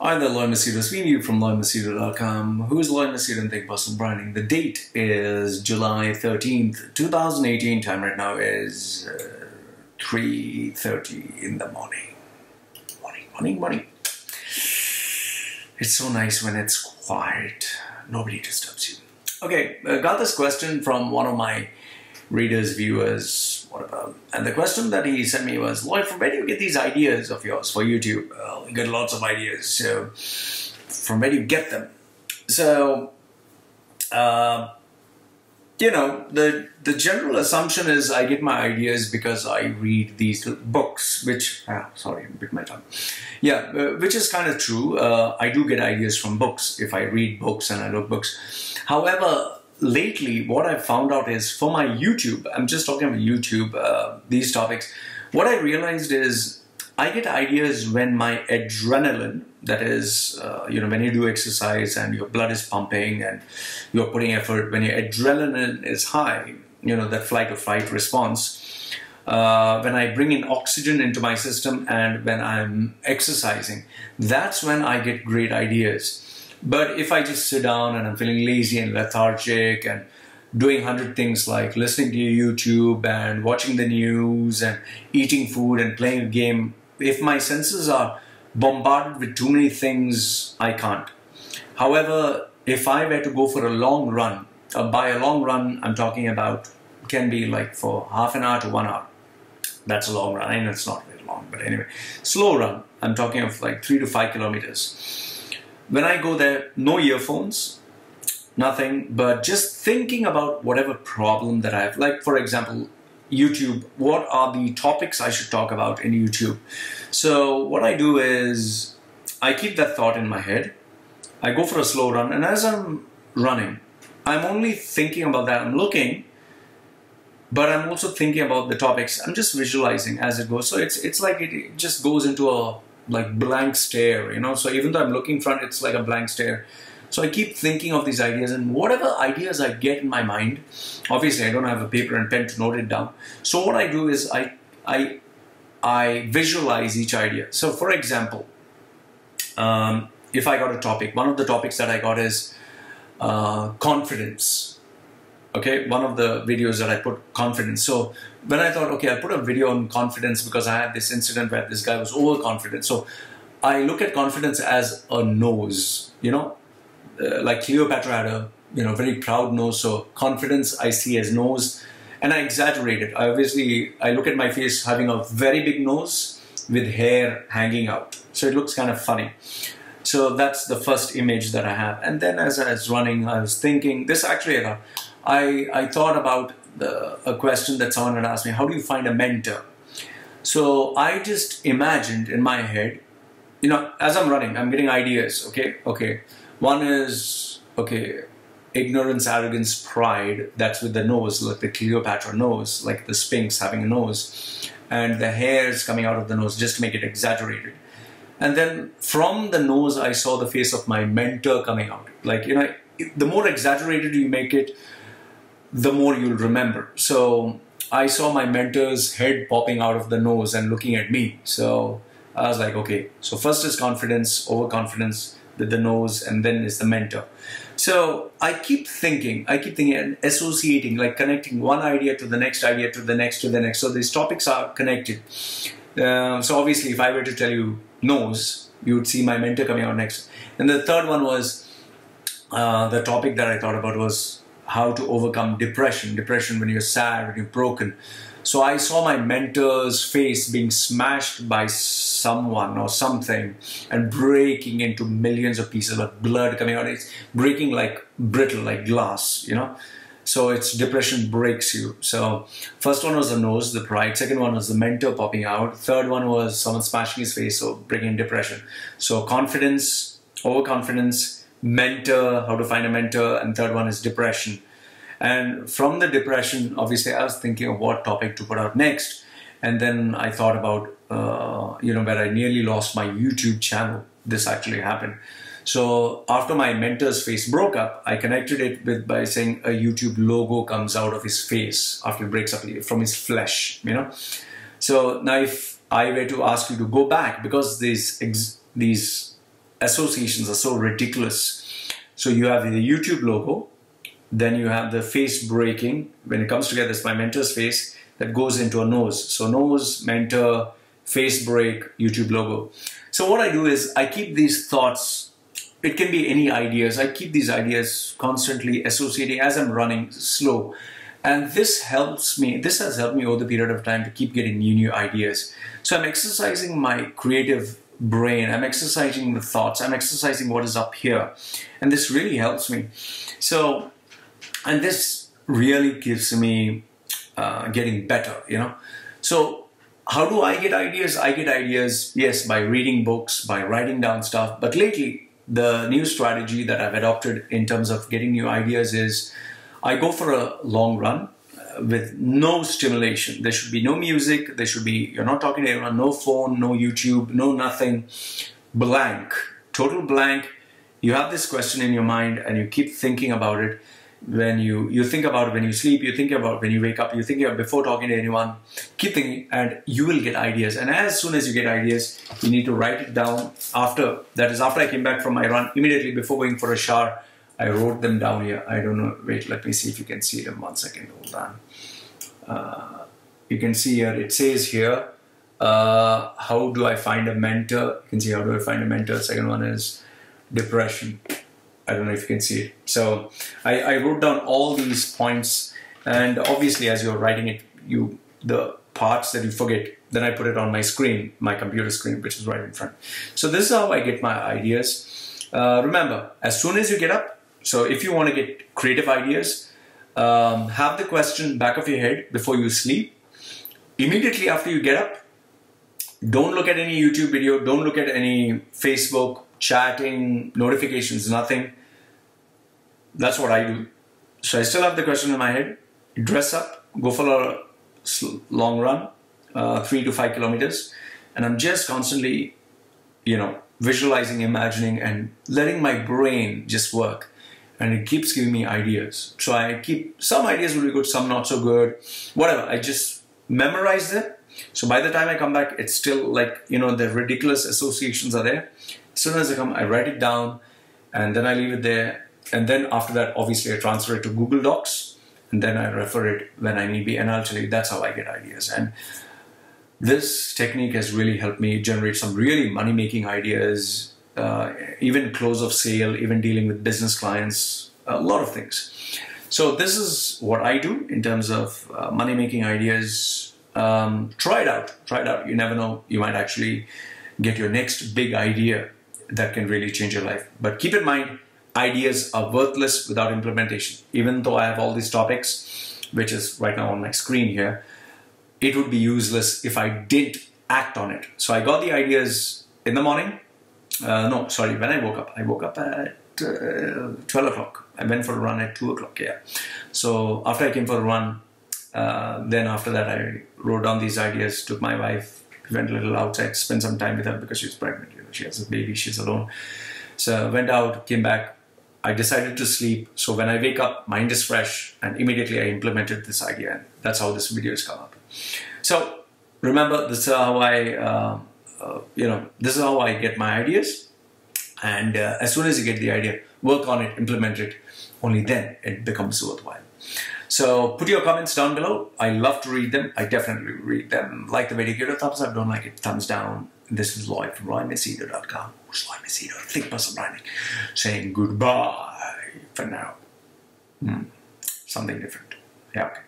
Hi there, Loy Machedo. To from LoyMachedo.com. Who is Loy Machedo and Think Personal Branding? The date is July 13th, 2018. Time right now is uh, 3.30 in the morning. Morning, morning, morning. It's so nice when it's quiet. Nobody disturbs you. Okay, I got this question from one of my readers, viewers, whatever. And the question that he sent me was, Loy, from where do you get these ideas of yours for YouTube? Well, you get lots of ideas. So, from where do you get them? So, uh, you know, the the general assumption is I get my ideas because I read these books, which, ah, sorry, I bit my tongue. Yeah, uh, which is kind of true. Uh, I do get ideas from books if I read books and I look books. However, lately, what I've found out is for my YouTube, I'm just talking about YouTube, uh, these topics, what I realized is I get ideas when my adrenaline, that is, uh, you know, when you do exercise and your blood is pumping and you're putting effort, when your adrenaline is high, you know, that flight or fight response, uh, when I bring in oxygen into my system and when I'm exercising, that's when I get great ideas. But if I just sit down and I'm feeling lazy and lethargic and doing hundred things like listening to YouTube and watching the news and eating food and playing a game, if my senses are bombarded with too many things, I can't. However, if I were to go for a long run, uh, by a long run, I'm talking about can be like for half an hour to one hour. That's a long run. I know it's not very long, but anyway, slow run. I'm talking of like three to five kilometers when I go there, no earphones, nothing, but just thinking about whatever problem that I have. Like, for example, YouTube, what are the topics I should talk about in YouTube? So, what I do is I keep that thought in my head. I go for a slow run, and as I'm running, I'm only thinking about that. I'm looking, but I'm also thinking about the topics. I'm just visualizing as it goes. So it's it's like it just goes into a like blank stare, you know. So even though I'm looking front, it's like a blank stare. So I keep thinking of these ideas, and whatever ideas I get in my mind, obviously I don't have a paper and pen to note it down. So what I do is I I I visualize each idea. So for example, um, if I got a topic, one of the topics that I got is uh, confidence okay one of the videos that i put confidence. So when i thought okay i'll put a video on confidence because i had this incident where this guy was overconfident. So i look at confidence as a nose you know? Uh, like cleopatra had a you know very proud nose. So confidence i see as nose. And i exaggerate it. I obviously i look at my face having a very big nose with hair hanging out. So it looks kind of funny. So that's the first image that i have. And then as i was running i was thinking this actually thought I, I thought about the, a question that someone had asked me, how do you find a mentor? So I just imagined in my head, you know, as I'm running, I'm getting ideas, okay? Okay. One is, okay, ignorance, arrogance, pride, that's with the nose, like the Cleopatra nose, like the Sphinx having a nose, and the hairs coming out of the nose just to make it exaggerated. And then from the nose, I saw the face of my mentor coming out. Like, you know, the more exaggerated you make it, the more you'll remember. So I saw my mentor's head popping out of the nose and looking at me. So I was like, okay, so first is confidence, overconfidence with the nose, and then is the mentor. So I keep thinking, I keep thinking and associating, like connecting one idea to the next idea to the next to the next. So these topics are connected. Uh, so obviously, if I were to tell you nose, you would see my mentor coming out next. And the third one was uh, the topic that I thought about was how to overcome depression. Depression when you're sad, when you're broken. So I saw my mentor's face being smashed by someone or something and breaking into millions of pieces of blood coming out. It's breaking like brittle, like glass, you know. So it's depression breaks you. So first one was the nose, the pride. Second one was the mentor popping out. Third one was someone smashing his face, so bringing depression. So confidence, overconfidence, mentor, how to find a mentor, and third one is depression. And from the depression, obviously, I was thinking of what topic to put out next. And then I thought about, uh, you know, where I nearly lost my YouTube channel. This actually happened. So after my mentor's face broke up, I connected it with by saying a YouTube logo comes out of his face after it breaks up from his flesh, you know. So now if I were to ask you to go back because these these associations are so ridiculous. So you have the YouTube logo, then you have the face breaking. When it comes together, it's my mentor's face that goes into a nose. So nose, mentor, face break, YouTube logo. So what I do is I keep these thoughts. It can be any ideas. I keep these ideas constantly associating as I'm running slow. And this helps me, this has helped me over the period of time to keep getting new, new ideas. So I'm exercising my creative brain, I'm exercising the thoughts, I'm exercising what is up here. And this really helps me. So, and this really gives me uh, getting better, you know. So, how do I get ideas? I get ideas, yes, by reading books, by writing down stuff. But lately, the new strategy that I've adopted in terms of getting new ideas is I go for a long run with no stimulation. There should be no music. There should be, you're not talking to anyone, no phone, no YouTube, no nothing. Blank, total blank. You have this question in your mind and you keep thinking about it. When you, you think about it when you sleep, you think about it when you wake up, you think about before talking to anyone. Keep thinking and you will get ideas. And as soon as you get ideas, you need to write it down after, that is after I came back from run, immediately before going for a shower, I wrote them down here. I don't know. Wait, let me see if you can see them. One second. Hold on. Uh, you can see here. It says here. Uh, how do I find a mentor? You can see how do I find a mentor. Second one is depression. I don't know if you can see it. So I, I wrote down all these points, and obviously, as you're writing it, you the parts that you forget. Then I put it on my screen, my computer screen, which is right in front. So this is how I get my ideas. Uh, remember, as soon as you get up, so if you want to get creative ideas, um, have the question back of your head before you sleep. Immediately after you get up, don't look at any YouTube video, don't look at any Facebook, chatting, notifications, nothing. That's what I do. So I still have the question in my head. Dress up, go for a long run, uh, three to five kilometers, and I'm just constantly, you know, visualizing, imagining, and letting my brain just work and it keeps giving me ideas. So I keep some ideas will be good, some not so good, whatever. I just memorize them. So by the time I come back, it's still like you know the ridiculous associations are there. As soon as I come, I write it down, and then I leave it there. And then after that, obviously, I transfer it to Google Docs, and then I refer it when I need be. And I'll tell you that's how I get ideas. And this technique has really helped me generate some really money-making ideas uh, even close of sale, even dealing with business clients, a lot of things. So this is what I do in terms of uh, money making ideas. Um, try it out. Try it out. You never know. You might actually get your next big idea that can really change your life. But keep in mind, ideas are worthless without implementation. Even though I have all these topics, which is right now on my screen here, it would be useless if I didn't act on it. So I got the ideas in the morning, uh, no, sorry, when I woke up, I woke up at uh, 12 o'clock. I went for a run at 2 o'clock, yeah. So after I came for a run, uh, then after that I wrote down these ideas, took my wife, went a little outside, spent some time with her because she's pregnant, you know, she has a baby, she's alone. So I went out, came back, I decided to sleep. So when I wake up, mind is fresh, and immediately I implemented this idea. And that's how this video has come up. So remember, this is how I uh, uh, you know, this is how I get my ideas. And uh, as soon as you get the idea, work on it, implement it. Only then it becomes worthwhile. So put your comments down below. I love to read them. I definitely read them. Like the video, give it a thumbs up. Don't like it, thumbs down. This is Loy from LoyMachedo.com. Who's Loy Machedo? Think person branding. Saying goodbye for now. Hmm. Something different. Yeah, okay.